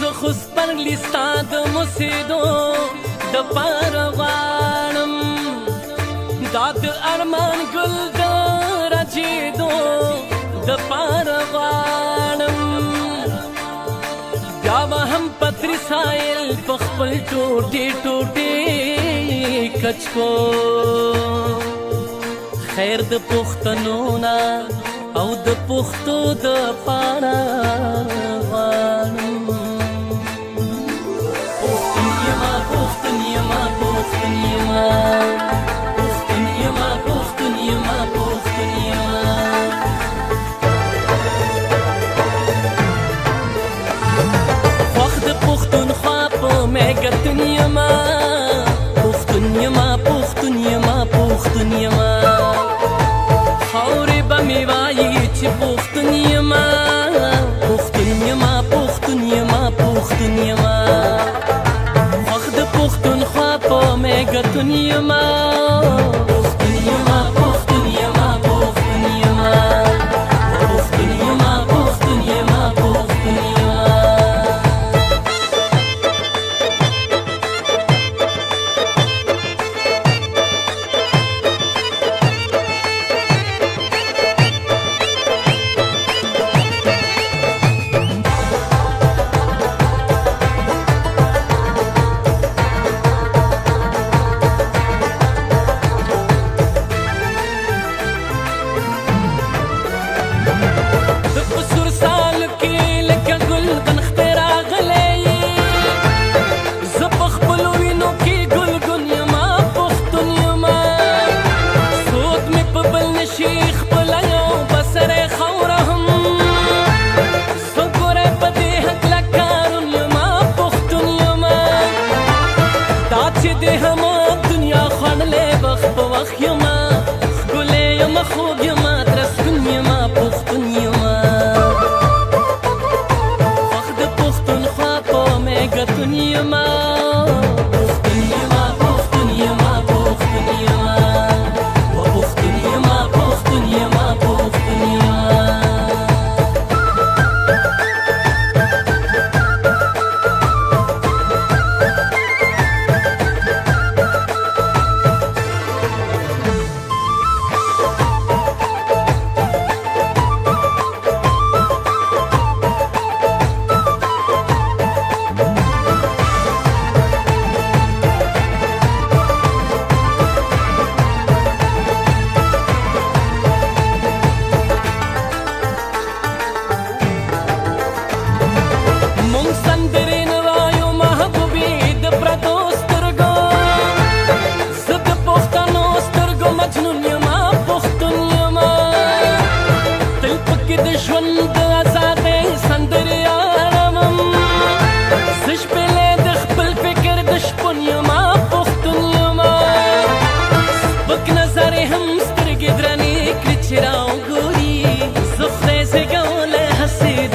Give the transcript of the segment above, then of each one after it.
زه خو سپرلي ستا د موسېدو دپاره غواړم دا د ارمان ګل د رچېدو دپاره غواړم بیا به هم پتري سایل په خپل ټوټې ټوټې کچ کو خیر د پښتنو نه او د پښتو د پاره په مګتون یما پختون یما پختون یما پختون یما خاورې به می وایي چې پختون یما پختون یما پختون یما پختون یما خوښ د پختون خوا په مګتون یما پختون یما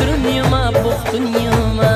ترنیم پختونیم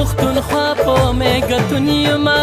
پختون خوا په میګتون یما